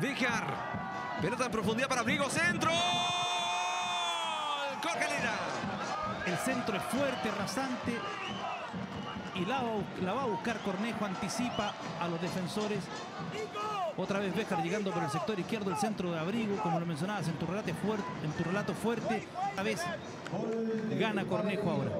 Vijar. Pelota en profundidad para Abrigo. Centro. Jorge Lira. El centro es fuerte, rasante. Y la, la va a buscar Cornejo, anticipa a los defensores. Otra vez Béjar llegando por el sector izquierdo, el centro de abrigo, como lo mencionabas en tu relato fuerte. En tu relato fuerte. Esta vez gana Cornejo ahora.